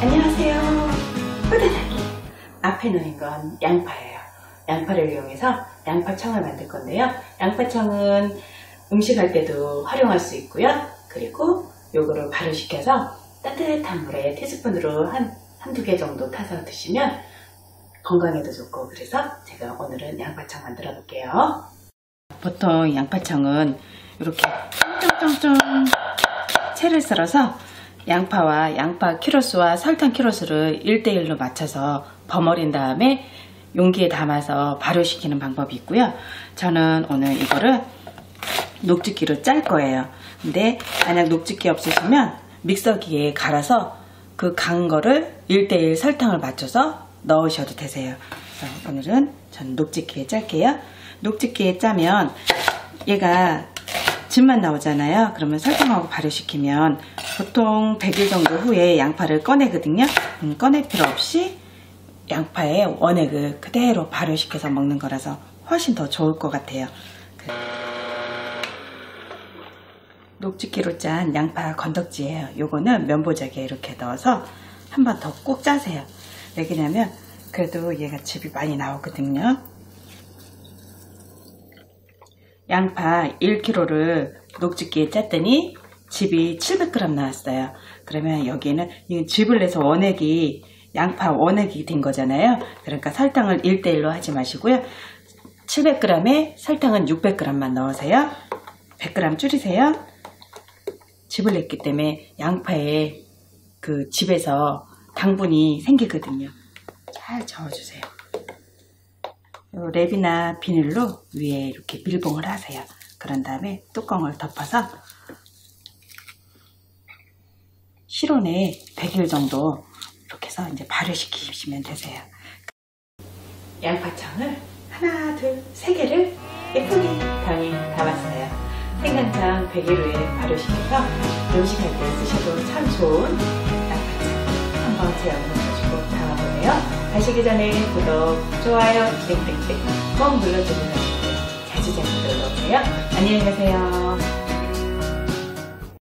안녕하세요. 뿌듯하게 앞에 놓인 건 양파예요. 양파를 이용해서 양파청을 만들 건데요. 양파청은 음식할 때도 활용할 수 있고요. 그리고 요거를 발효시켜서 따뜻한 물에 티스푼으로 한, 한두 개 정도 타서 드시면 건강에도 좋고 그래서 제가 오늘은 양파청 만들어 볼게요. 보통 양파청은 이렇게 쫑쫑쫑쫑 채를 썰어서 양파와 양파 키로수와 설탕 키로수를 1대1로 맞춰서 버무린 다음에 용기에 담아서 발효시키는 방법이 있고요. 저는 오늘 이거를 녹즙기로 짤 거예요. 근데 만약 녹즙기 없으시면 믹서기에 갈아서 그 간 거를 1대1 설탕을 맞춰서 넣으셔도 되세요. 오늘은 전 녹즙기에 짤게요. 녹즙기에 짜면 얘가 즙만 나오잖아요. 그러면 설탕하고 발효시키면 보통 100일 정도 후에 양파를 꺼내거든요. 음, 꺼낼 필요 없이 양파에 원액을 그대로 발효시켜서 먹는 거라서 훨씬 더 좋을 것 같아요. 그 녹즙기로 짠 양파 건덕지예요. 요거는 면보자기에 이렇게 넣어서 한 번 더 꼭 짜세요. 왜냐면 그래도 얘가 즙이 많이 나오거든요. 양파 1kg를 녹즙기에 짰더니 즙이 700g 나왔어요. 그러면 여기에는 즙을 내서 원액이 양파 원액이 된 거잖아요. 그러니까 설탕을 1대1로 하지 마시고요. 700g에 설탕은 600g만 넣으세요. 100g 줄이세요. 즙을 냈기 때문에 양파에 그 즙에서 당분이 생기거든요. 잘 저어주세요. 랩이나 비닐로 위에 이렇게 밀봉을 하세요. 그런 다음에 뚜껑을 덮어서 실온에 100일 정도 이렇게 해서 이제 발효시키시면 되세요. 양파청을 하나, 둘, 세 개를 예쁘게 병에 담았어요. 생강청 100일 후에 발효시켜서 음식할 때 쓰셔도 참 좋은 양파청 한번 제 영상 보시고 담아보세요. 가시기 전에 구독, 좋아요, 땡땡땡 꼭 눌러주고 가시고 자주 자주 놀러오세요. 안녕히 가세요.